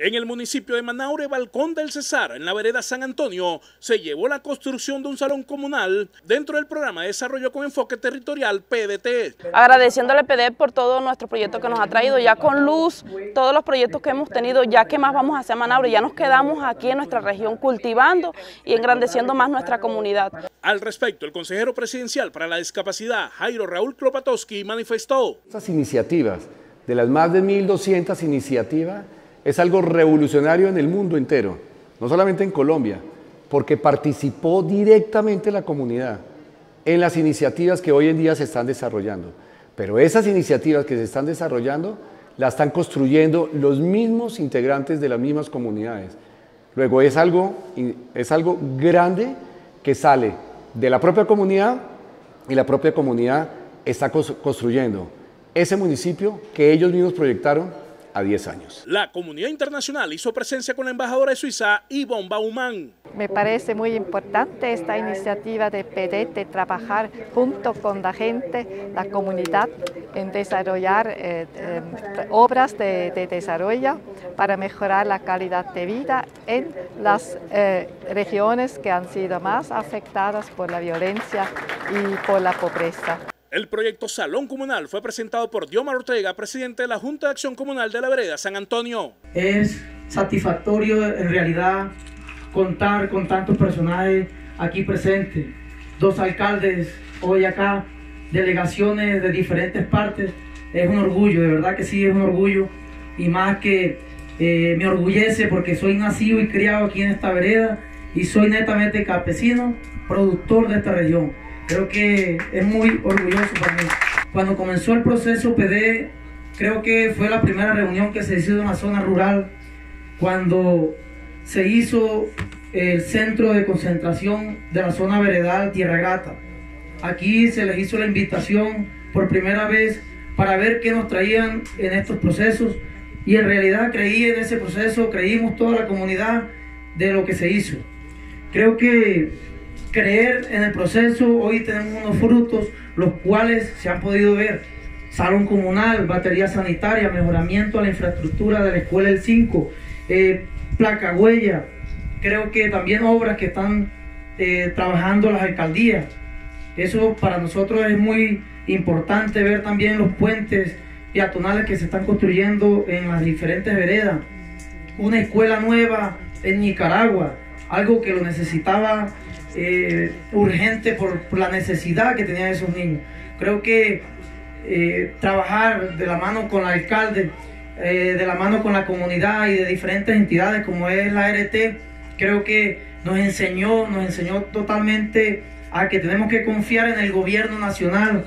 En el municipio de Manaure, Balcón del Cesar, en la vereda San Antonio, se llevó la construcción de un salón comunal dentro del programa de desarrollo con enfoque territorial PDT. Agradeciéndole PD por todo nuestro proyecto que nos ha traído, ya con luz, todos los proyectos que hemos tenido, ya que más vamos a hacer Manaure, ya nos quedamos aquí en nuestra región cultivando y engrandeciendo más nuestra comunidad. Al respecto, el consejero presidencial para la discapacidad, Jairo Raúl Klopatowski, manifestó. Estas iniciativas, de las más de 1.200 iniciativas, es algo revolucionario en el mundo entero, no solamente en Colombia, porque participó directamente la comunidad en las iniciativas que hoy en día se están desarrollando. Pero esas iniciativas que se están desarrollando las están construyendo los mismos integrantes de las mismas comunidades. Luego es algo, es algo grande que sale de la propia comunidad y la propia comunidad está construyendo ese municipio que ellos mismos proyectaron a 10 años. La comunidad internacional hizo presencia con la embajadora de Suiza, Yvonne Baumann. Me parece muy importante esta iniciativa de PD de trabajar junto con la gente, la comunidad, en desarrollar eh, eh, obras de, desarrollo para mejorar la calidad de vida en las eh, regiones que han sido más afectadas por la violencia y por la pobreza. El proyecto Salón Comunal fue presentado por Diomar Ortega, presidente de la Junta de Acción Comunal de la Vereda San Antonio. Es satisfactorio en realidad contar con tantos personajes aquí presentes, dos alcaldes hoy acá, delegaciones de diferentes partes. Es un orgullo, de verdad que sí, es un orgullo. Y más que eh, me orgullece porque soy nacido y criado aquí en esta vereda y soy netamente campesino, productor de esta región. Creo que es muy orgulloso para mí. Cuando comenzó el proceso PD, creo que fue la primera reunión que se hizo en la zona rural, cuando se hizo el centro de concentración de la zona veredal Tierra Grata. Aquí se les hizo la invitación por primera vez para ver qué nos traían en estos procesos y en realidad creí en ese proceso, creímos toda la comunidad de lo que se hizo. Creo que creer en el proceso, hoy tenemos unos frutos, los cuales se han podido ver. Salón comunal, batería sanitaria, mejoramiento a la infraestructura de la escuela El 5, eh, placa huella, creo que también obras que están eh, trabajando las alcaldías. Eso para nosotros es muy importante ver también los puentes peatonales que se están construyendo en las diferentes veredas. Una escuela nueva en Nicaragua, algo que lo necesitaba eh, urgente por, la necesidad que tenían esos niños. Creo que eh, trabajar de la mano con el alcalde, eh, de la mano con la comunidad y de diferentes entidades como es la RT, creo que nos enseñó, nos enseñó totalmente a que tenemos que confiar en el gobierno nacional